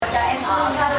Trái.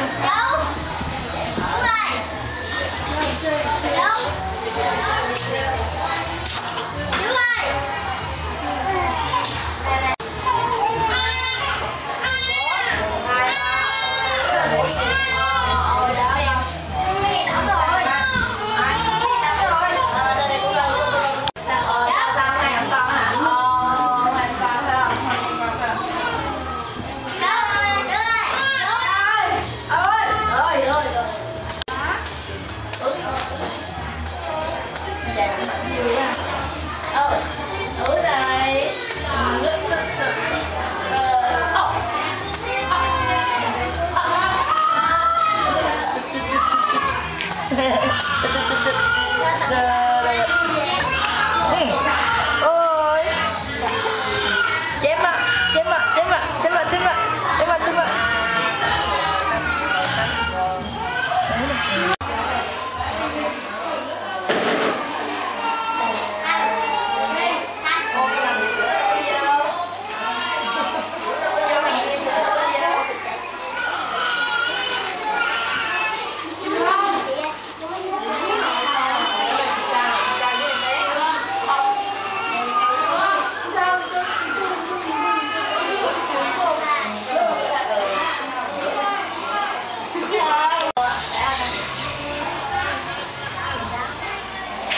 Sir.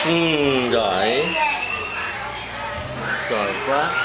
ừ, giỏi. Giỏi quá.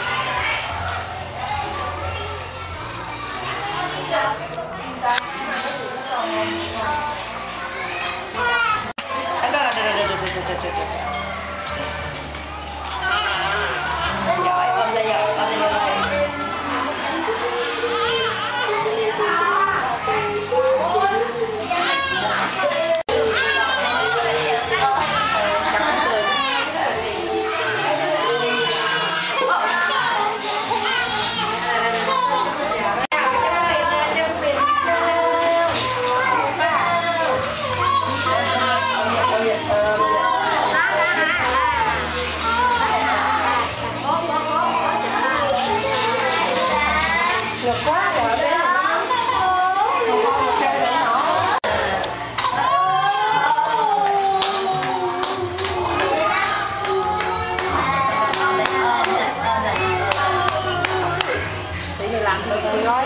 rồi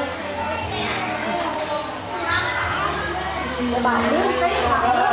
để bạn biết cách